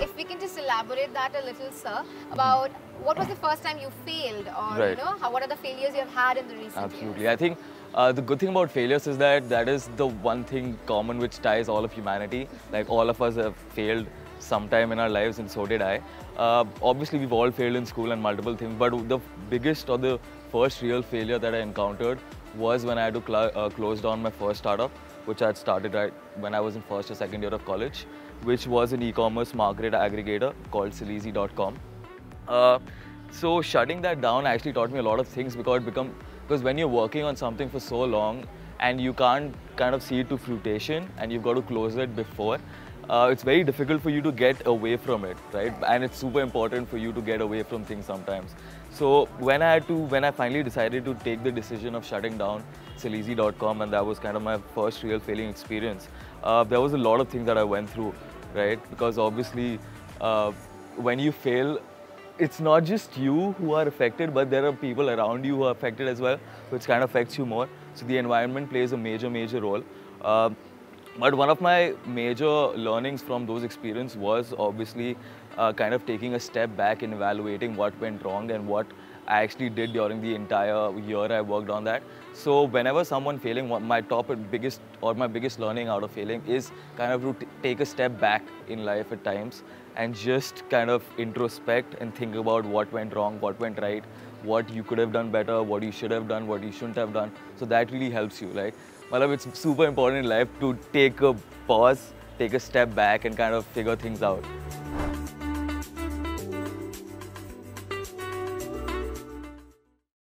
if we can just elaborate that a little, sir, about what was the first time you failed, or you know, how, what are the failures you have had in the recent Absolutely. years? I think uh, the good thing about failures is that that is the one thing common which ties all of humanity. Like all of us have failed sometime in our lives, and so did I. Uh, obviously, we've all failed in school and multiple things, but the biggest or the first real failure that I encountered was when I had to cl- uh, close down my first startup, which I had started right when I was in first or second year of college, which was an e-commerce market aggregator called Seleazy.com. Uh, so shutting that down actually taught me a lot of things because it become because when you're working on something for so long and you can't kind of see it to fruition and you've got to close it before, uh, it's very difficult for you to get away from it, right? And it's super important for you to get away from things sometimes. So when I had to, when I finally decided to take the decision of shutting down Seleazy.com, and that was kind of my first real failing experience, uh, there was a lot of things that I went through, right? Because obviously, uh, when you fail, it's not just you who are affected, but there are people around you who are affected as well, which kind of affects you more. So the environment plays a major, major role. Uh, but one of my major learnings from those experiences was obviously uh, kind of taking a step back and evaluating what went wrong and what I actually did during the entire year I worked on that. So whenever someone failing, my top biggest or my biggest learning out of failing is kind of to take a step back in life at times and just kind of introspect and think about what went wrong, what went right, what you could have done better, what you should have done, what you shouldn't have done. So that really helps you, right? Malab, it's super important in life to take a pause, take a step back and kind of figure things out.